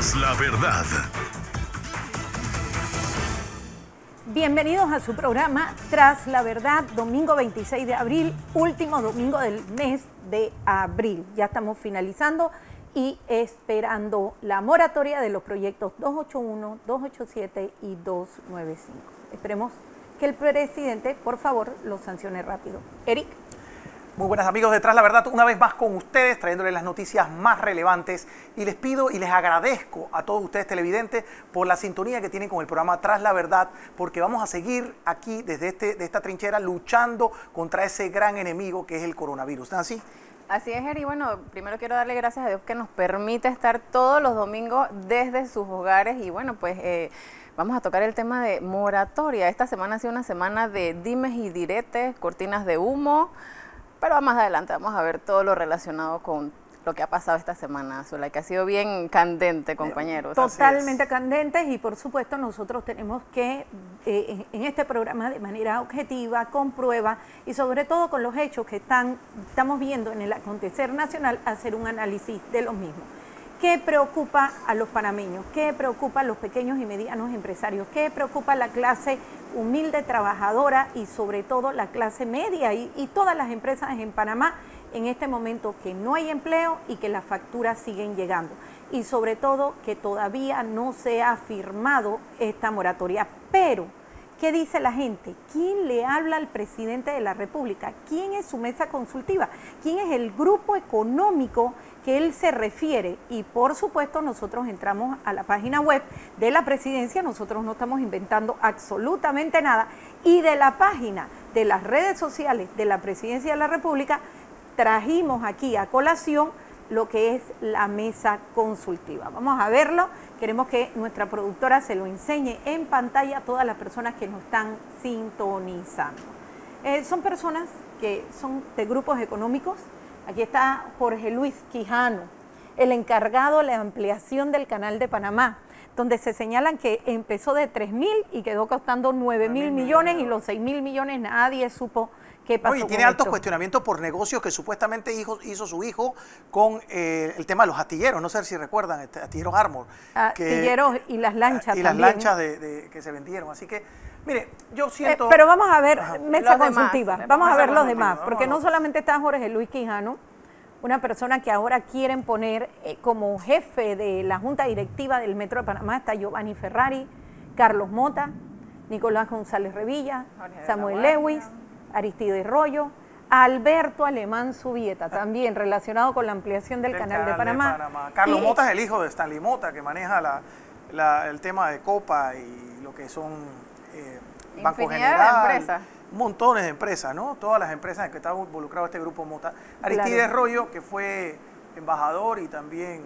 La verdad. Bienvenidos a su programa Tras la Verdad, domingo 26 de abril, último domingo del mes de abril. Ya estamos finalizando y esperando la moratoria de los proyectos 281, 287 y 295. Esperemos que el presidente, por favor, lo sancione rápido. Eric. Muy buenas amigos de Tras la Verdad, una vez más con ustedes, trayéndoles las noticias más relevantes y les pido y les agradezco a todos ustedes televidentes por la sintonía que tienen con el programa Tras la Verdad, porque vamos a seguir aquí desde este, de esta trinchera luchando contra ese gran enemigo que es el coronavirus. ¿No es así? Así es, Eri. Bueno, primero quiero darle gracias a Dios que nos permite estar todos los domingos desde sus hogares y bueno, pues... Eh, Vamos a tocar el tema de moratoria. Esta semana ha sido una semana de dimes y diretes, cortinas de humo, pero más adelante vamos a ver todo lo relacionado con lo que ha pasado esta semana, Zula, que ha sido bien candente, compañeros. Totalmente candente y por supuesto nosotros tenemos que eh, en este programa de manera objetiva, con prueba y sobre todo con los hechos que están, estamos viendo en el acontecer nacional, hacer un análisis de los mismos. ¿Qué preocupa a los panameños? ¿Qué preocupa a los pequeños y medianos empresarios? ¿Qué preocupa a la clase humilde trabajadora y sobre todo la clase media y, todas las empresas en Panamá en este momento que no hay empleo y que las facturas siguen llegando? Y sobre todo que todavía no se ha firmado esta moratoria. Pero, ¿qué dice la gente? ¿Quién le habla al presidente de la República? ¿Quién es su mesa consultiva? ¿Quién es el grupo económico? que él se refiere y por supuesto nosotros entramos a la página web de la presidencia, nosotros no estamos inventando absolutamente nada y de la página de las redes sociales de la presidencia de la República trajimos aquí a colación lo que es la mesa consultiva. Vamos a verlo, queremos que nuestra productora se lo enseñe en pantalla a todas las personas que nos están sintonizando. Eh, son personas que son de grupos económicos, Aquí está Jorge Luis Quijano, el encargado de la ampliación del canal de Panamá, donde se señalan que empezó de 3 mil y quedó costando 9 mil millones y los 6 mil millones nadie supo qué pasó. y tiene altos cuestionamientos por negocios que supuestamente hizo, hizo su hijo con eh, el tema de los astilleros, no sé si recuerdan, este, astilleros Armor. Astilleros y las lanchas. Y las lanchas de, que se vendieron. Así que Mire, yo eh, siento... pero vamos a ver, mesa consultiva, vamos a ver los demás, porque no solamente está Jorge Luis Quijano, una persona que ahora quieren poner eh, como jefe de la Junta Directiva del Metro de Panamá, está Giovanni Ferrari, Carlos Mota, Nicolás González Revilla, Samuel Lewis, Aristide Rollo, Alberto Alemán Subieta, también relacionado con la ampliación del, canal, de Panamá. Carlos Mota es el hijo de Stanley Mota, que maneja el tema de Copa y lo que son eh, Banco General. De empresas. Montones de empresas, ¿no? Todas las empresas en que está involucrado este grupo Mota. Aristides Rollo, que fue embajador y también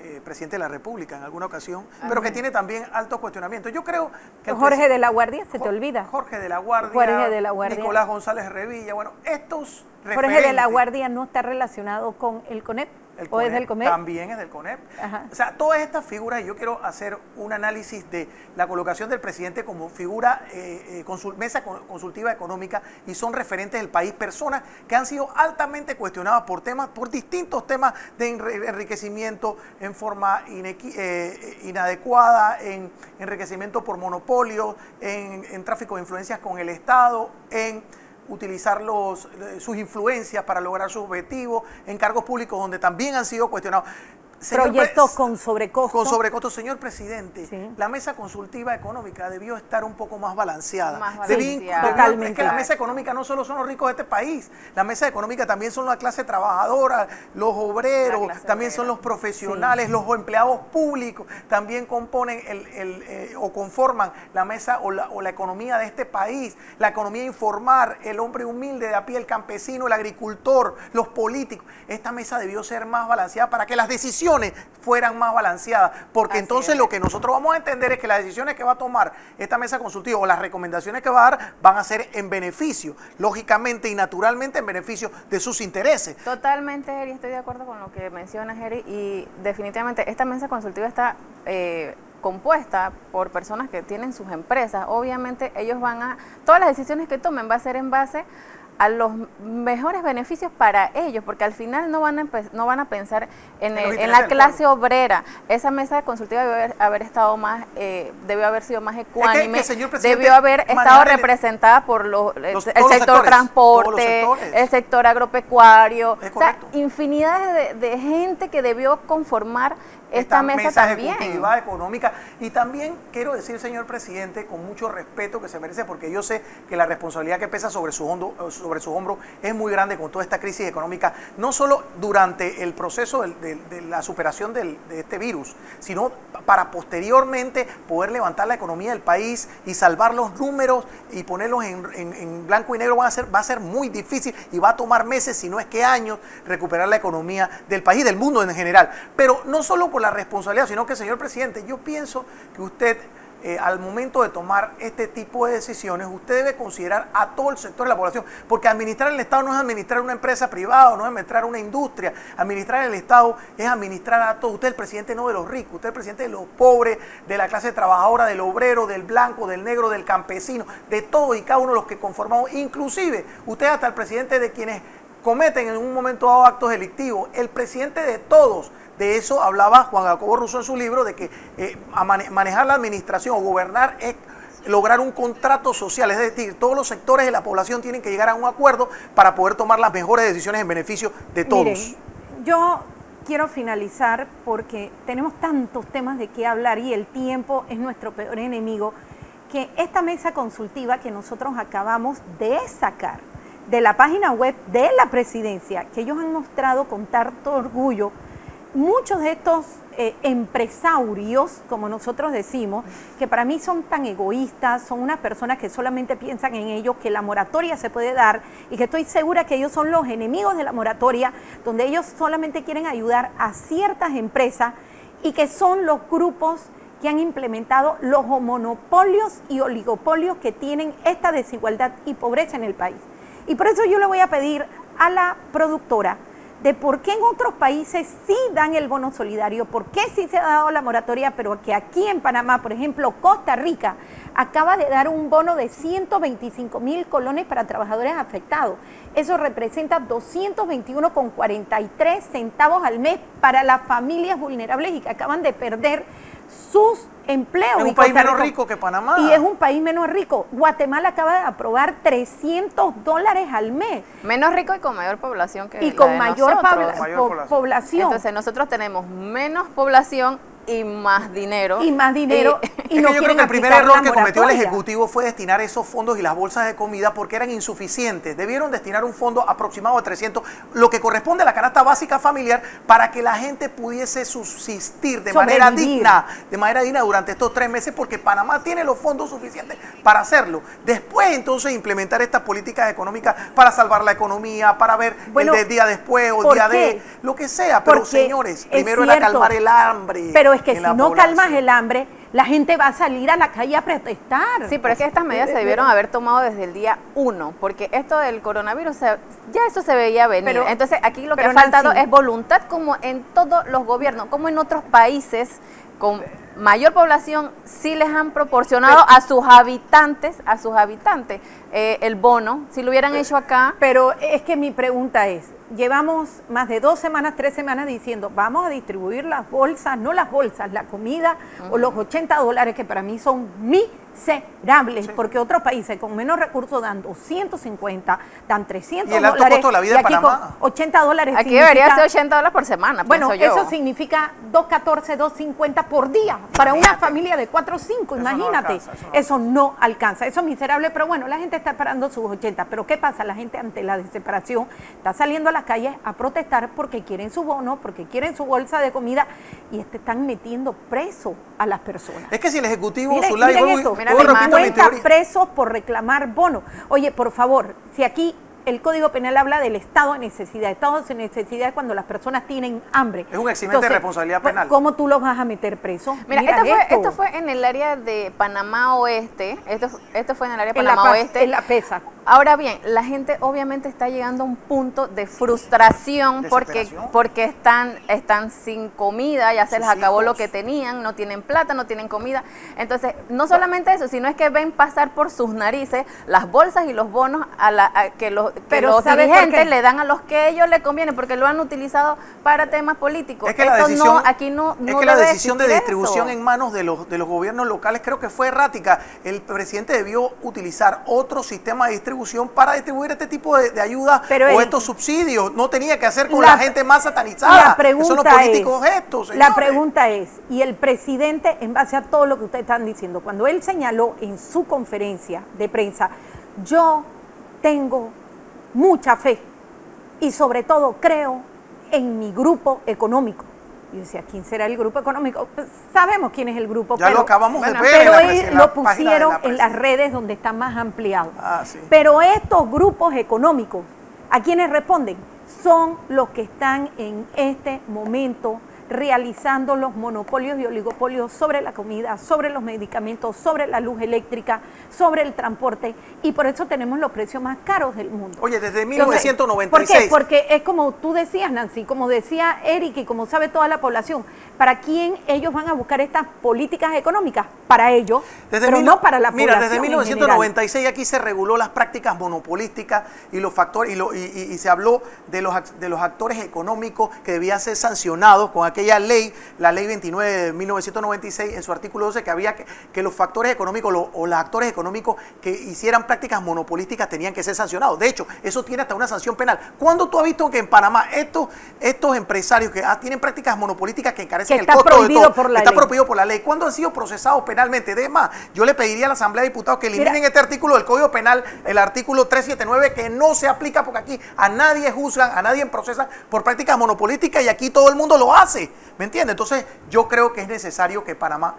eh, presidente de la República en alguna ocasión, pero que tiene también altos cuestionamientos. Yo creo que... Jorge de la Guardia, se te olvida. Jorge de la Guardia, Jorge de la Guardia. Nicolás González Revilla, bueno, estos Jorge de la Guardia no está relacionado con el CONEP. ¿O es del CONEP? También es del CONEP. O sea, todas estas figuras, yo quiero hacer un análisis de la colocación del presidente como figura, eh, eh mesa consultiva económica, y son referentes del país, personas que han sido altamente cuestionadas por temas, por distintos temas de enriquecimiento en forma eh, inadecuada, en enriquecimiento por monopolio, en, en tráfico de influencias con el Estado, en utilizar los, eh, sus influencias para lograr sus objetivos, en cargos públicos donde también han sido cuestionados. Proyectos con sobrecosto. Con sobrecosto. Señor presidente, la mesa consultiva económica debió estar un poco más balanceada. Más balanceada. es que la mesa económica no solo son los ricos de este país, la mesa económica también son la clase trabajadora, los obreros, también son los profesionales, los empleados públicos, también componen el, eh, o conforman la mesa o la, o la economía de este país, la economía informal, el hombre humilde de a pie, el campesino, el agricultor, los políticos. Esta mesa debió ser más balanceada para que las decisiones fueran más balanceadas, porque entonces lo que nosotros vamos a entender es que las decisiones que va a tomar esta mesa consultiva o las recomendaciones que va a dar van a ser en beneficio, lógicamente y naturalmente en beneficio de sus intereses. Totalmente, Eri, estoy de acuerdo con lo que menciona Eri, y definitivamente esta mesa consultiva está... Eh, compuesta por personas que tienen sus empresas, obviamente ellos van a, todas las decisiones que tomen va a ser en base a los mejores beneficios para ellos, porque al final no van a, no van a pensar en, la clase obrera. Esa mesa consultiva debió haber, estado más, eh, debió haber sido más ecuánime, debió haber estado representada por los, el, sector transporte, el sector agropecuario, o sea, infinidad de gente que debió conformar esta, mesa, ejecutiva económica. Y también quiero decir, señor presidente, con mucho respeto que se merece, porque yo sé que la responsabilidad que pesa sobre su, hombro, sobre su hombro es muy grande con toda esta crisis económica, no solo durante el proceso de, la superación de este virus, sino para posteriormente poder levantar la economía del país y salvar los números y ponerlos en, blanco y negro va a, ser, va a ser muy difícil y va a tomar meses, si no es que años, recuperar la economía del país, del mundo en general. Pero no solo la responsabilidad, sino que, señor presidente, yo pienso que usted eh, al momento de tomar este tipo de decisiones, usted debe considerar a todo el sector de la población, porque administrar el Estado no es administrar una empresa privada, no es administrar una industria, administrar el Estado es administrar a todo. Usted es el presidente no de los ricos, usted es el presidente de los pobres, de la clase trabajadora, del obrero, del blanco, del negro, del campesino, de todos y cada uno de los que conformamos, inclusive usted hasta el presidente de quienes cometen en un momento dado actos delictivos, el presidente de todos, de eso hablaba Juan Jacobo Russo en su libro, de que eh, manejar la administración o gobernar es lograr un contrato social, es decir, todos los sectores de la población tienen que llegar a un acuerdo para poder tomar las mejores decisiones en beneficio de todos. yo quiero finalizar porque tenemos tantos temas de qué hablar y el tiempo es nuestro peor enemigo, que esta mesa consultiva que nosotros acabamos de sacar de la página web de la presidencia, que ellos han mostrado con tanto orgullo, muchos de estos eh, empresarios, como nosotros decimos, que para mí son tan egoístas, son unas personas que solamente piensan en ellos, que la moratoria se puede dar y que estoy segura que ellos son los enemigos de la moratoria, donde ellos solamente quieren ayudar a ciertas empresas y que son los grupos que han implementado los monopolios y oligopolios que tienen esta desigualdad y pobreza en el país. Y por eso yo le voy a pedir a la productora de por qué en otros países sí dan el bono solidario, por qué sí se ha dado la moratoria, pero que aquí en Panamá, por ejemplo, Costa Rica, acaba de dar un bono de 125 mil colones para trabajadores afectados. Eso representa 221,43 centavos al mes para las familias vulnerables y que acaban de perder sus empleos. Es un país menos rico que Panamá. Y es un país menos rico. Guatemala acaba de aprobar 300 dólares al mes. Menos rico y con mayor población que Y con mayor, población. Entonces nosotros tenemos menos población y más dinero. Y más dinero. Y, yo creo que el primer error que cometió el Ejecutivo fue destinar esos fondos y las bolsas de comida porque eran insuficientes. Debieron destinar un fondo aproximado de 300, lo que corresponde a la canasta básica familiar, para que la gente pudiese subsistir de manera digna, de manera digna durante estos tres meses, porque Panamá tiene los fondos suficientes para hacerlo. Después, entonces, implementar estas políticas económicas para salvar la economía, para ver el día después o el día de, lo que sea. Pero, señores, primero era calmar el hambre. Pero es que si no calmas el hambre, la gente va a salir a la calle a protestar. Sí, pero es que estas medidas se debieron haber tomado desde el día uno, porque esto del coronavirus, ya eso se veía venir. Entonces, aquí lo que ha faltado es voluntad, como en todos los gobiernos, como en otros países con mayor población, sí les han proporcionado a sus habitantes, a sus habitantes, eh, el bono, si lo hubieran hecho acá. Pero es que mi pregunta es, llevamos más de dos semanas, tres semanas diciendo, vamos a distribuir las bolsas, no las bolsas, la comida o los 80 dólares que para mí son miserables, porque otros países con menos recursos dan 250, dan 300 ¿Y el alto dólares. Costo de la vida de Panamá? Con 80 dólares. Aquí debería ser 80 dólares por semana. Bueno, eso significa 214, 250 por día para una familia de 4 o 5, imagínate. eso, no alcanza, eso es miserable, pero bueno, la gente está esperando sus 80. Pero ¿qué pasa? La gente ante la desesperación está saliendo a las calles a protestar porque quieren su bono, porque quieren su bolsa de comida y este, están metiendo preso a las personas. Es que si el Ejecutivo, miren, miren esto, 50 presos por reclamar bono. Oye, por favor, si aquí el Código Penal habla del estado de necesidad. Estado de necesidad es cuando las personas tienen hambre. Es un eximente de responsabilidad penal. ¿Cómo tú los vas a meter preso? Mira, esto, fue, en el área de Panamá Oeste. Esto, esto fue en el área de Panamá Oeste. En la PESA. Ahora bien, la gente obviamente está llegando a un punto de frustración porque, porque están, están sin comida, ya se les acabó lo que tenían, no tienen plata, no tienen comida. Entonces, no solamente eso, sino es que ven pasar por sus narices las bolsas y los bonos a la, que los, que los dirigentes le dan a los que ellos le conviene, porque lo han utilizado para temas políticos. Es que la decisión, aquí no, es que la decisión de distribución en manos de los, de los gobiernos locales creo que fue errática. El presidente debió utilizar otro sistema de distribución para distribuir este tipo de, ayuda o estos subsidios. No tenía que hacer con la, gente más satanizada. La pregunta son políticos gestos. La pregunta es, y el presidente, en base a todo lo que ustedes están diciendo, cuando él señaló en su conferencia de prensa, yo tengo mucha fe y sobre todo creo en mi grupo económico. Y decía, ¿quién será el grupo económico? Pues, sabemos quién es el grupo. Ya lo acabamos de ver. Pero lo pusieron en las redes donde está más ampliado. Ah, pero estos grupos económicos, ¿a quiénes responden? Son los que están en este momento realizando los monopolios y oligopolios sobre la comida, sobre los medicamentos, sobre la luz eléctrica, sobre el transporte y por eso tenemos los precios más caros del mundo. Oye, desde 1996. ¿Por qué? Porque es como tú decías, Nancy, como decía Eric y como sabe toda la población, ¿para quién ellos van a buscar estas políticas económicas? Para ellos, pero no para la población. Mira, desde 1996 aquí se reguló las prácticas monopolísticas y los factores y, se habló de los, de los actores económicos que debían ser sancionados con aquel aquella ley, la ley 29 de 1996, en su artículo 12, que había que, los factores económicos o los actores económicos que hicieran prácticas monopolísticas tenían que ser sancionados. De hecho, eso tiene hasta una sanción penal. ¿Cuándo tú has visto que en Panamá estos, estos empresarios que tienen prácticas monopolísticas que encarecen el costo de todo, por la está prohibido por la ley, ¿cuándo han sido procesados penalmente? Además, yo le pediría a la Asamblea de Diputados que eliminen este artículo del Código Penal, el artículo 379, que no se aplica porque aquí a nadie juzgan, a nadie procesan por prácticas monopolísticas y aquí todo el mundo lo hace. ¿Me entiendes? Entonces yo creo que es necesario que Panamá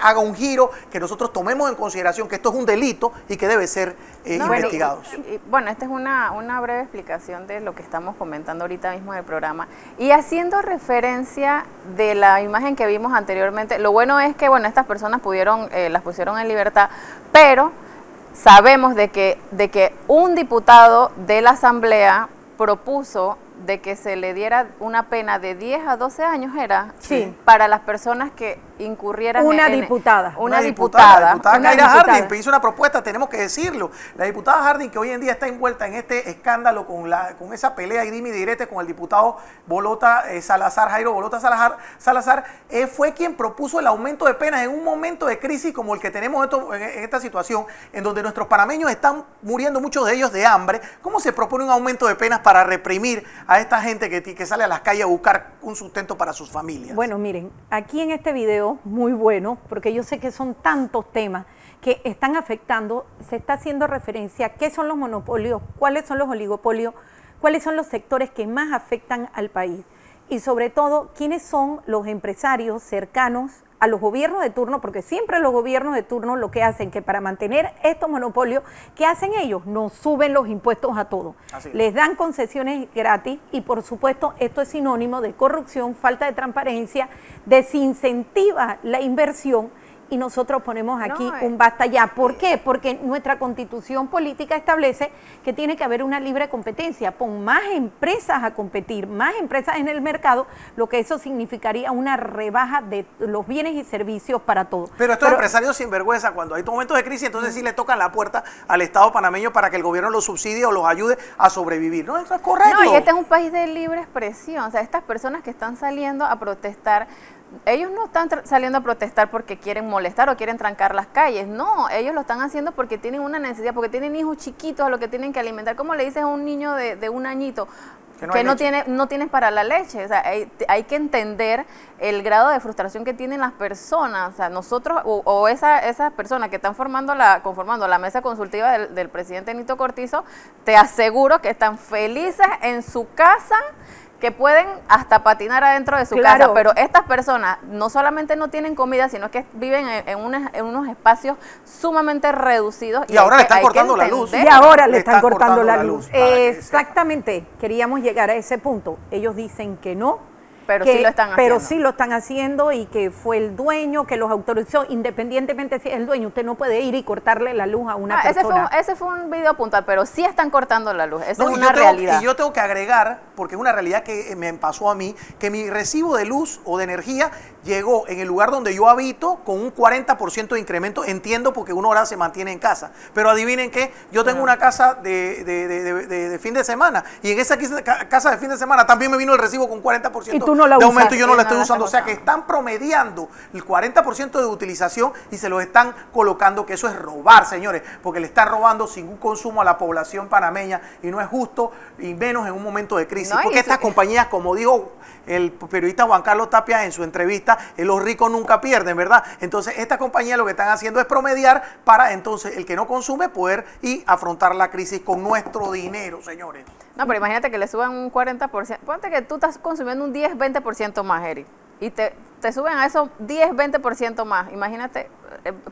haga un giro, que nosotros tomemos en consideración que esto es un delito y que debe ser eh, investigado. Bueno, esta es una, una breve explicación de lo que estamos comentando ahorita mismo en el programa. Y haciendo referencia de la imagen que vimos anteriormente, lo bueno es que, bueno, estas personas pudieron, eh, las pusieron en libertad, pero sabemos de que, de que un diputado de la Asamblea propuso de que se le diera una pena de 10 a 12 años era sí. para las personas que incurrieran una diputada. una, diputada, diputada, una Harding hizo una propuesta tenemos que decirlo. La diputada Harding que hoy en día está envuelta en este escándalo con la con esa pelea y dime y direte con el diputado Bolota eh, Salazar Jairo Bolota Salazar Salazar eh, fue quien propuso el aumento de penas en un momento de crisis como el que tenemos en, esta situación en donde nuestros panameños están muriendo muchos de ellos de hambre. Cómo se propone un aumento de penas para reprimir a esta gente que, que sale a las calles a buscar un sustento para sus familias bueno miren aquí en este video muy bueno, porque yo sé que son tantos temas que están afectando, se está haciendo referencia a qué son los monopolios, cuáles son los oligopolios, cuáles son los sectores que más afectan al país. Y sobre todo quiénes son los empresarios cercanos a los gobiernos de turno, porque siempre los gobiernos de turno lo que hacen, que para mantener estos monopolios, ¿qué hacen ellos? Nos suben los impuestos a todos. Les dan concesiones gratis y por supuesto esto es sinónimo de corrupción, falta de transparencia, desincentiva la inversión y nosotros ponemos aquí eh. un basta ya. ¿Por qué? Porque nuestra constitución política establece que tiene que haber una libre competencia. Pon más empresas a competir, más empresas en el mercado, lo que eso significaría una rebaja de los bienes y servicios para todos. Pero estos empresarios sinvergüenza, cuando hay momentos de crisis, entonces sí le tocan la puerta al Estado panameño para que el gobierno los subsidie o los ayude a sobrevivir. No, eso es correcto. No, y este es un país de libre expresión. O sea, estas personas que están saliendo a protestar ellos no están saliendo a protestar porque quieren molestar o quieren trancar las calles, no, ellos lo están haciendo porque tienen una necesidad, porque tienen hijos chiquitos a los que tienen que alimentar. ¿Cómo le dices a un niño de, un añito? Que no, tiene, no tienes para la leche. O sea, hay, que entender el grado de frustración que tienen las personas. O sea, nosotros o, esas personas que están formando la, conformando la mesa consultiva del, del presidente Nito Cortizo, te aseguro que están felices en su casa que pueden hasta patinar adentro de su casa, pero estas personas no solamente no tienen comida, sino que viven en, unos espacios sumamente reducidos. Y, ahora le están cortando la luz. Y ahora le, están, cortando, la luz. Exactamente, queríamos llegar a ese punto. Ellos dicen que no, Pero sí lo están haciendo. Pero sí lo están haciendo y que fue el dueño que los autorizó, independientemente si es el dueño, usted no puede ir y cortarle la luz a una ah, persona. Ese fue, un video puntual, pero sí están cortando la luz. Esa es una realidad. y yo tengo que agregar, porque es una realidad que me pasó a mí, que mi recibo de luz o de energía llegó en el lugar donde yo habito con un 40% de incremento. Entiendo porque uno ahora se mantiene en casa. Pero adivinen qué, yo tengo una casa de, de, fin de semana y en esa casa de fin de semana también me vino el recibo con 40% de aumento y yo no la estoy usando. O sea que están promediando el 40% de utilización y se lo están colocando, que eso es robar, señores, porque le están robando sin un consumo a la población panameña y no es justo y menos en un momento de crisis. porque estas compañías, como dijo el periodista Juan Carlos Tapia en su entrevista, los ricos nunca pierden, ¿verdad? Entonces, esta compañía lo que están haciendo es promediar para entonces el que no consume poder y afrontar la crisis con nuestro dinero, señores. No, pero imagínate que le suban un 40%. Ponte que tú estás consumiendo un 10, 20% más, Eric. Y te, te suben a eso 10, 20% más. Imagínate,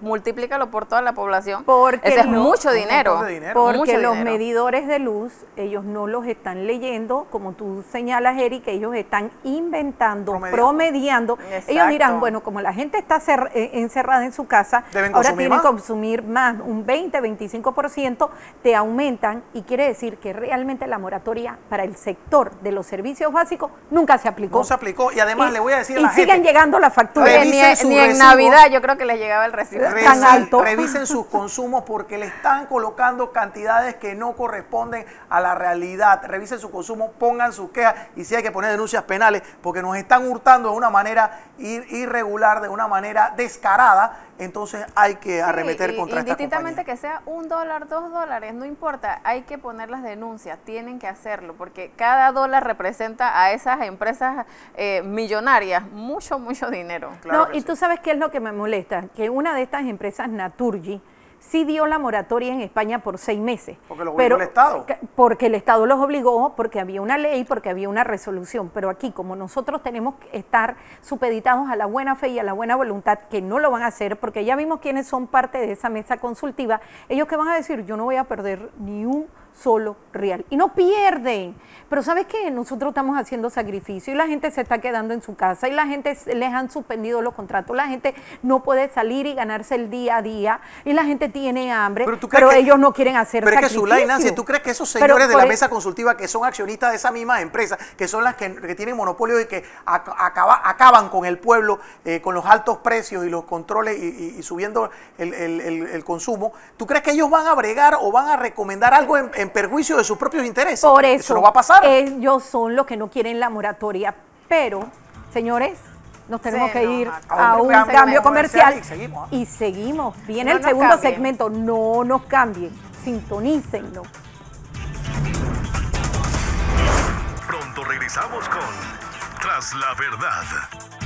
multiplícalo por toda la población. Porque Ese es mucho dinero. Porque los medidores de luz, ellos no los están leyendo, como tú señalas, Eric, ellos están inventando, promediando. Ellos dirán, bueno, como la gente está eh, encerrada en su casa, ahora tienen que consumir más, un 20, 25%, te aumentan y quiere decir que realmente la moratoria para el sector de los servicios básicos nunca se aplicó. No se aplicó y además le voy a decir a la gente, siguen llegando la factura. Ni, en Navidad yo creo que les llegaba el tan alto. Revisen sus consumos porque le están colocando cantidades que no corresponden a la realidad. Revisen su consumo, pongan sus quejas y si hay que poner denuncias penales porque nos están hurtando de una manera irregular, de una manera descarada entonces hay que arremeter contra esta Indistintamente que sea un dólar, dos dólares, no importa, hay que poner las denuncias, tienen que hacerlo, porque cada dólar representa a esas empresas eh, millonarias mucho, mucho dinero. no, y tú sabes qué es lo que me molesta, que una de estas empresas, Naturgy, sí dio la moratoria en España por seis meses. Porque lo obligó el Estado. Porque el Estado los obligó, porque había una ley, porque había una resolución. Pero aquí, como nosotros tenemos que estar supeditados a la buena fe y a la buena voluntad, que no lo van a hacer, porque ya vimos quiénes son parte de esa mesa consultiva, ellos que van a decir, yo no voy a perder ni un solo real. Y no pierden. Pero ¿sabes qué? Nosotros estamos haciendo sacrificio y la gente se está quedando en su casa y la gente les han suspendido los contratos. La gente no puede salir y ganarse el día a día y la gente tiene hambre, pero, ellos no quieren hacer pero sacrificio. Pero es que Nancy, ¿tú crees que esos señores de la mesa consultiva que son accionistas de esa misma empresa, que son las que, tienen monopolio y que acaba, acaban con el pueblo, eh, con los altos precios y los controles y, subiendo el, consumo, ¿tú crees que ellos van a bregar o van a recomendar algo en en perjuicio de sus propios intereses. Por eso, no va a pasar. Ellos son los que no quieren la moratoria. Pero, señores, nos tenemos que ir a un, cambio, comercial, y, seguimos. Viene el segundo segmento. No nos cambien. Sintonícenlo. Pronto regresamos con Tras la Verdad.